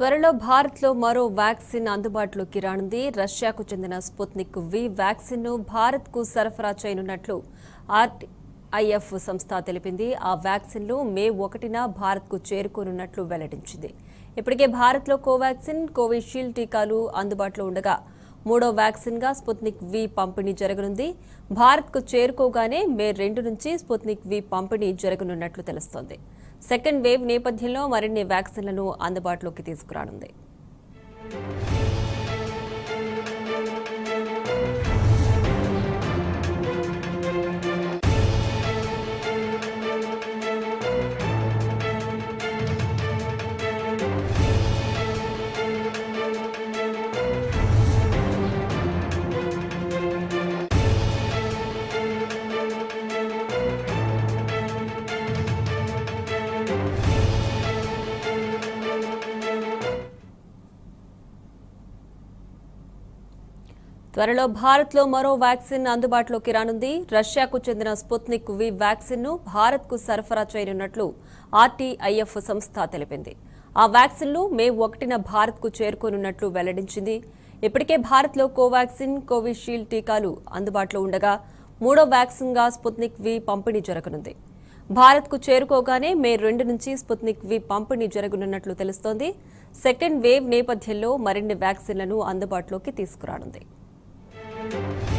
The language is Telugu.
త్వరలో భారత్లో మరో వ్యాక్సిన్ అందుబాటులోకి రానుంది రష్యాకు చెందిన స్పుత్నిక్ వి వ్యాక్సిన్ను భారత్కు సరఫరా చేయనున్నట్లు ఆర్ఐఎఫ్ సంస్థ తెలిపింది. ఆ వ్యాక్సిన్లు మే ఒకటిన భారత్కు చేరుకోనున్నట్లు వెల్లడించింది. ఇప్పటికే భారత్లో కోవాక్సిన్ కోవిషీల్డ్ టీకాలు అందుబాటులో ఉండగా మూడో వ్యాక్సిన్గా స్పుత్నిక్ వి పంపిణీ జరగనుంది. భారత్కు చేరుకోగానే మే రెండు నుంచి స్పుత్నిక్ వి పంపిణీ జరగనున్నట్లు తెలుస్తోంది. సెకండ్ వేవ్ నేపథ్యంలో మరిన్ని వ్యాక్సిన్లను అందుబాటులోకి తీసుకురానుంది. త్వరలో భారత్లో మరో వ్యాక్సిన్ అందుబాటులోకి రానుంది. రష్యాకు చెందిన స్పుత్నిక్ వి వ్యాక్సిన్ను భారత్కు సరఫరా చేయనున్నట్లు ఆర్టీఐఎఫ్ సంస్థ తెలిపింది. ఆ వ్యాక్సిన్లు మే ఒకటిన భారత్కు చేరుకోనున్నట్లు వెల్లడించింది. ఇప్పటికే భారత్లో కోవాక్సిన్ కోవిషీల్డ్ టీకాలు అందుబాటులో ఉండగా మూడో వ్యాక్సిన్గా స్పుత్నిక్ వి పంపిణీ జరగనుంది. భారత్కు చేరుకోగానే మే రెండు నుంచి స్పుత్నిక్ వి పంపిణీ జరగనున్నట్లు తెలుస్తోంది. సెకండ్ వేవ్ నేపథ్యంలో మరిన్ని వ్యాక్సిన్లను అందుబాటులోకి తీసుకురానుంది. Thank you.